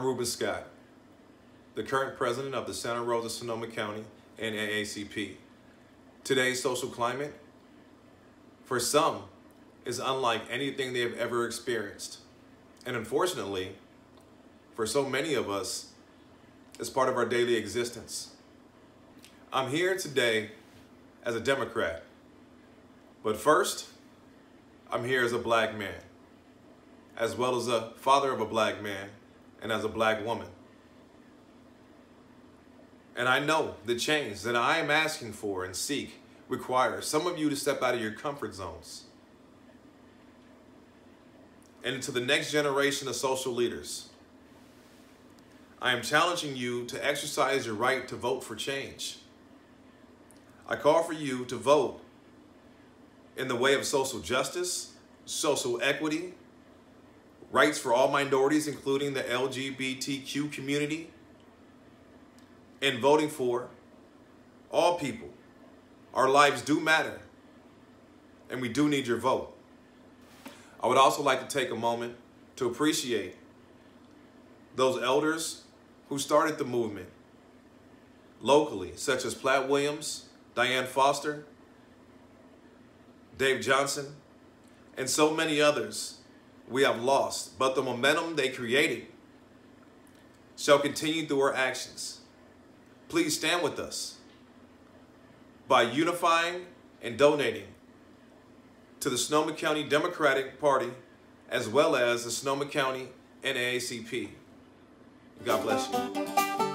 I'm Rubin Scott, the current president of the Santa Rosa Sonoma County NAACP. Today's social climate, for some, is unlike anything they have ever experienced. And unfortunately, for so many of us, it's part of our daily existence. I'm here today as a Democrat, but first, I'm here as a black man, as well as a father of a black man and as a black woman. And I know the change that I am asking for and seek requires some of you to step out of your comfort zones and into the next generation of social leaders. I am challenging you to exercise your right to vote for change. I call for you to vote in the way of social justice, social equity, rights for all minorities, including the LGBTQ community, and voting for all people. Our lives do matter, and we do need your vote. I would also like to take a moment to appreciate those elders who started the movement locally, such as Platt Williams, Diane Foster, Dave Johnson, and so many others we have lost, but the momentum they created shall continue through our actions. Please stand with us by unifying and donating to the Sonoma County Democratic Party as well as the Sonoma County NAACP. God bless you.